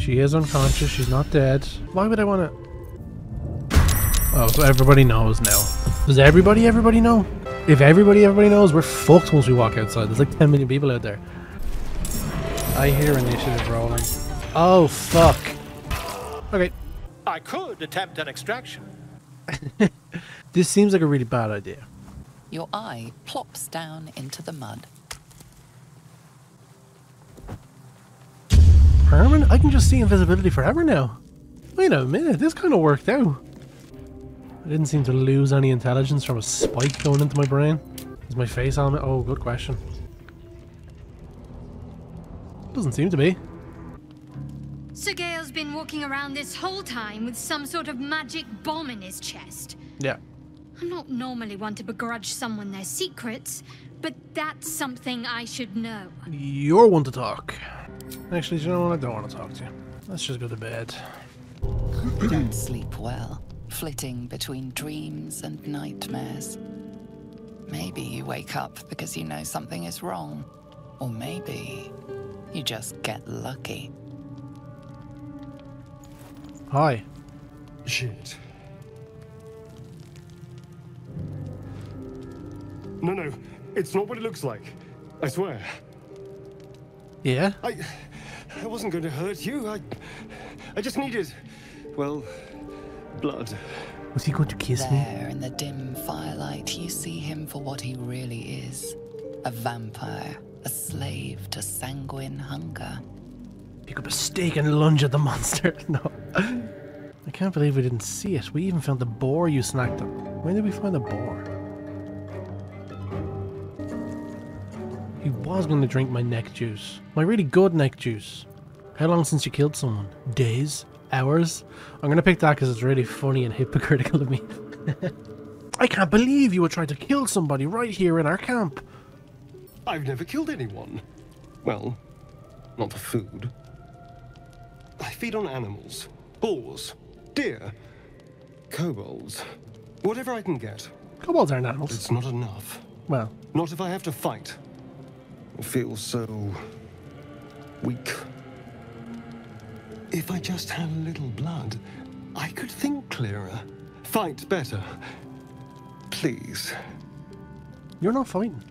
She is unconscious. She's not dead. Why would I want to... Oh, so everybody knows now. Does everybody, everybody know? If everybody, everybody knows, we're fucked once we walk outside. There's like 10 million people out there. I hear initiative rolling. Oh, fuck. Okay. I could attempt an extraction. This seems like a really bad idea. Your eye plops down into the mud. Herman, I can just see invisibility forever now. Wait a minute, this kind of worked out. I didn't seem to lose any intelligence from a spike going into my brain. Is my face on it? Oh, good question. Doesn't seem to be. Sir Gale's been walking around this whole time with some sort of magic bomb in his chest. Yeah. I'm not normally one to begrudge someone their secrets, but that's something I should know. You're one to talk. Actually, do you know what? I don't want to talk to you. Let's just go to bed. You don't sleep well, flitting between dreams and nightmares. Maybe you wake up because you know something is wrong. Or maybe you just get lucky. Hi. Shit. No, no, it's not what it looks like. I swear. Yeah? I, I wasn't going to hurt you. I, I just needed, well, blood. Was he going to kiss me? There in the dim firelight, you see him for what he really is a vampire, a slave to sanguine hunger. Pick up a stake and lunge at the monster. no. I can't believe we didn't see it. We even found the boar you snacked on. When did we find the boar? He was going to drink my neck juice. My really good neck juice. How long since you killed someone? Days? Hours? I'm going to pick that because it's really funny and hypocritical of me. I can't believe you would try to kill somebody right here in our camp. I've never killed anyone. Well, not for food. I feed on animals. Boars. Deer. Kobolds. Whatever I can get. Kobolds aren't animals. It's not enough. Well, Not if I have to fight. I feel so... weak. If I just had a little blood, I could think clearer. Fight better. Please. you're not fighting.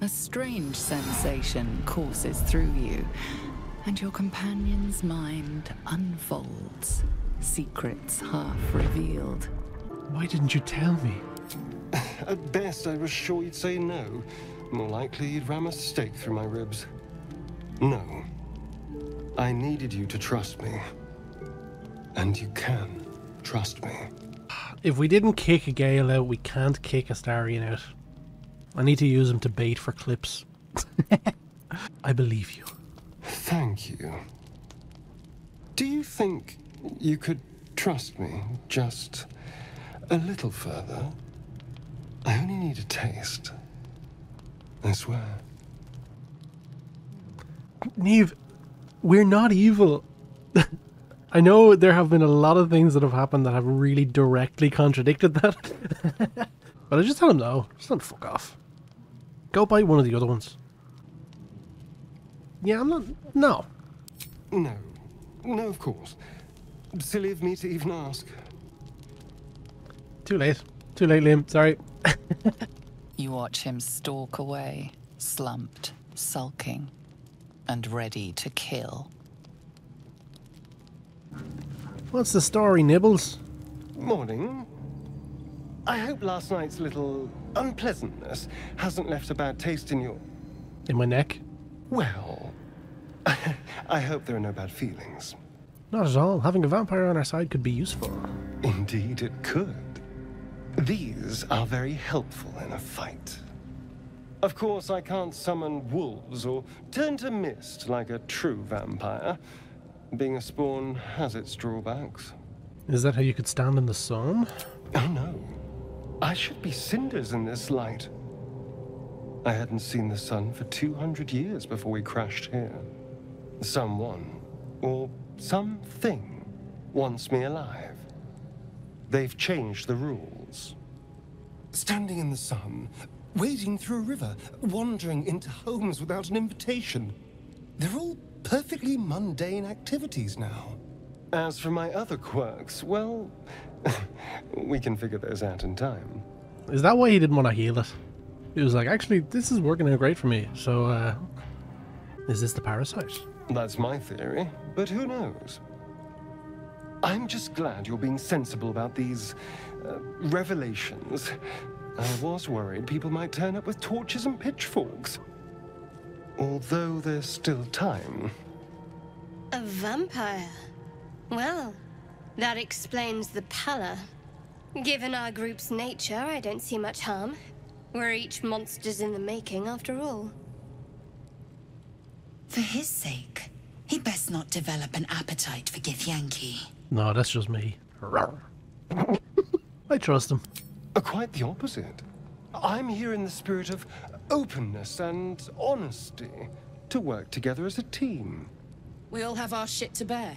A strange sensation courses through you, and your companion's mind unfolds, secrets half revealed. Why didn't you tell me? At best, I was sure you'd say no. More likely, you'd ram a stake through my ribs. No. I needed you to trust me. And you can trust me. If we didn't kick a Gale out, we can't kick Astarion out. I need to use him to bait for clips. I believe you. Thank you. Do you think you could trust me just a little further? I only need a taste. I swear. Neve, we're not evil. I know there have been a lot of things that have happened that have really directly contradicted that. but I just tell him no. Just tell him fuck off. Go buy one of the other ones. Yeah, I'm not. No. No. No, of course. Silly of me to even ask. Too late. Too late, Liam. Sorry. You watch him stalk away, slumped, sulking, and ready to kill. What's the story, Nibbles? Morning. I hope last night's little unpleasantness hasn't left a bad taste in your. In my neck? Well. I hope there are no bad feelings. Not at all. Having a vampire on our side could be useful. Indeed, it could. These are very helpful in a fight. Of course, I can't summon wolves or turn to mist like a true vampire. Being a spawn has its drawbacks. Is that how you could stand in the sun? Oh no. I should be cinders in this light. I hadn't seen the sun for 200 years before we crashed here. Someone, or something, wants me alive. They've changed the rules. Standing in the sun, wading through a river, wandering into homes without an invitation. They're all perfectly mundane activities now. As for my other quirks, well, we can figure those out in time. Is that why he didn't want to heal it? He was like, actually, this is working out great for me. So, uh, is this the parasite? That's my theory, but who knows? I'm just glad you're being sensible about these uh, revelations. I was worried people might turn up with torches and pitchforks. Although there's still time. A vampire? Well, that explains the pallor. Given our group's nature, I don't see much harm. We're each monsters in the making, after all. For his sake, he best not develop an appetite for Githyanki. No, that's just me. I trust him. Uh, quite the opposite. I'm here in the spirit of openness and honesty to work together as a team. We all have our shit to bear.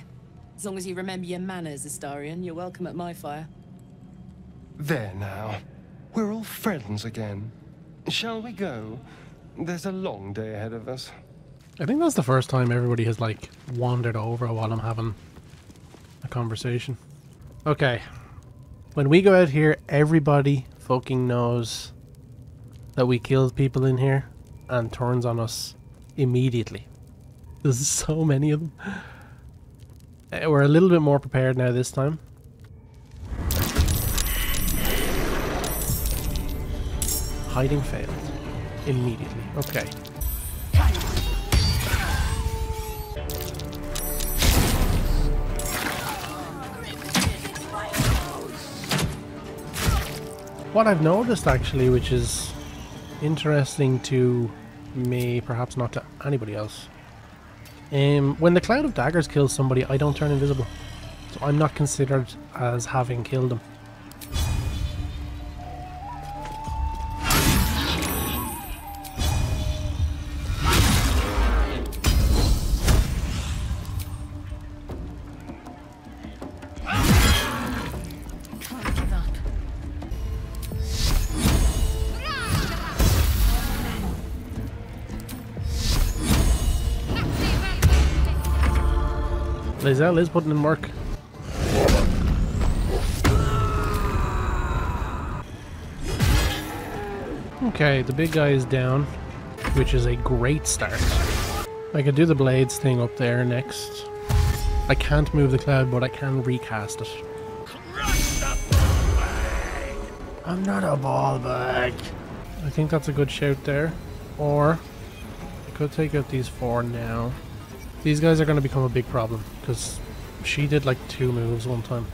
As long as you remember your manners, Astarion, you're welcome at my fire. There now. We're all friends again. Shall we go? There's a long day ahead of us. I think that's the first time everybody has like wandered over while I'm having a conversation. Okay. When we go out here, everybody fucking knows that we killed people in here and turns on us immediately. There's so many of them. Uh, We're a little bit more prepared now this time. Hiding failed. Immediately. Okay. What I've noticed actually, which is interesting to me, perhaps not to anybody else, um, when the Cloud of Daggers kills somebody, I don't turn invisible. So I'm not considered as having killed them. Lae'zel is putting in work. Okay, the big guy is down, which is a great start. I could do the blades thing up there next. I can't move the cloud, but I can recast it. I'm not a ball bag. I think that's a good shout there. Or I could take out these four now. These guys are going to become a big problem because she did like two moves one time.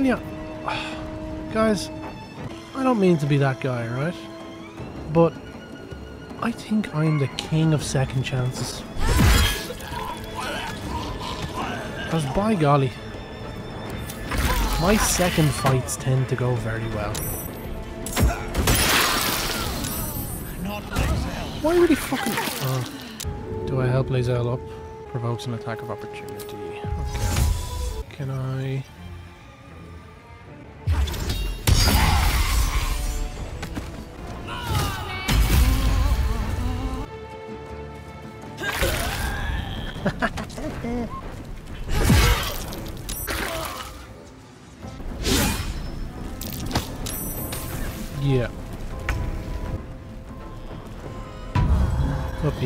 Tell you, guys, I don't mean to be that guy, right? But I think I'm the king of second chances. Because by golly, my second fights tend to go very well. Why would he fucking... Oh. Do I help Lae'zel up? Provokes an attack of opportunity. Okay. Can I...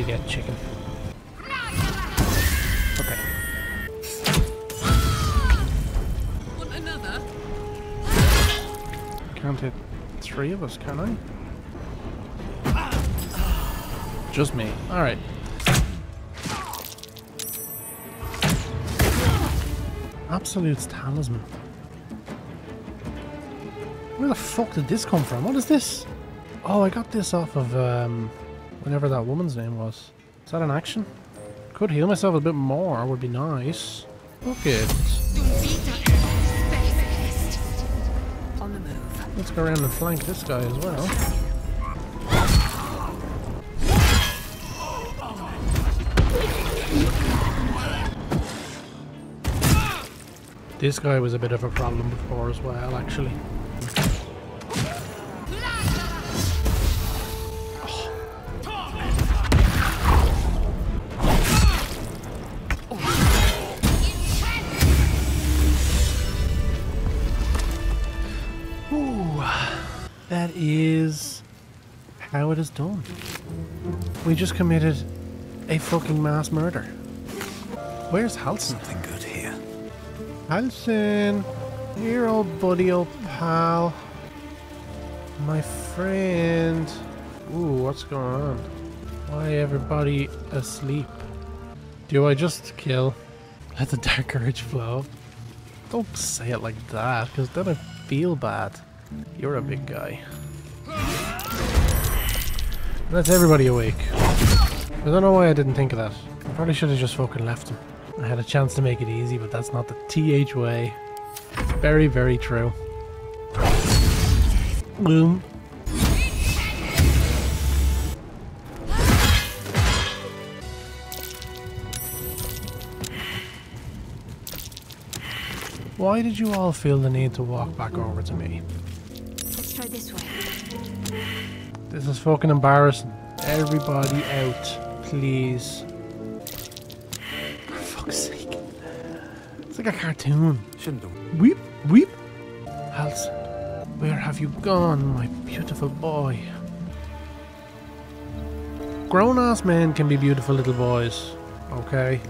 you get chicken. Okay. Want another? Can't hit three of us, can I? Just me. Alright. Absolute talisman. Where the fuck did this come from? What is this? Oh, I got this off of um, whatever that woman's name was. Is that an action? Could heal myself a bit more, would be nice. Look it. Let's go around and flank this guy as well. This guy was a bit of a problem before as well, actually. Is how it is done. We just committed a fucking mass murder. Where's Halsin? Something good here. Halsin, here, old buddy, old pal. My friend. Ooh, what's going on? Why everybody asleep? Do I just kill? Let the dark urge flow. Don't say it like that, because then I feel bad. You're a big guy. That's everybody awake. I don't know why I didn't think of that. I probably should have just fucking left him. I had a chance to make it easy, but that's not the TH way. Very, very true. Boom. Why did you all feel the need to walk back over to me? Let's this way. This is fucking embarrassing. Everybody out, please. For fuck's sake. It's like a cartoon. Shouldn't do. Weep, weep. Halsin, where have you gone, my beautiful boy? Grown ass men can be beautiful little boys, okay?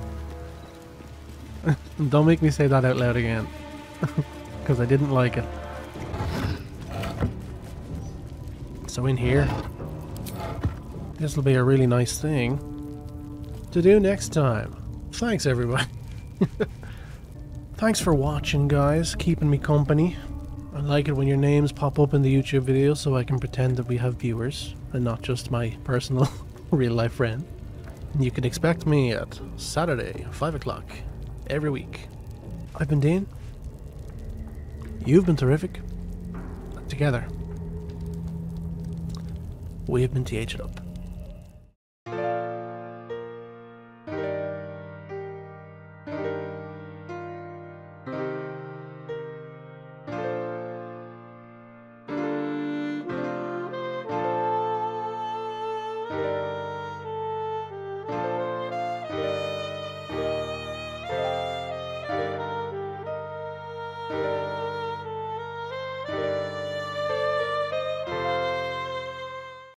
Don't make me say that out loud again. Because I didn't like it. So in here, this will be a really nice thing to do next time. Thanks everybody. Thanks for watching guys, keeping me company. I like it when your names pop up in the YouTube video so I can pretend that we have viewers and not just my personal real life friend. You can expect me at Saturday, 5 o'clock, every week. I've been Dean. You've been terrific. Together, we have been it up.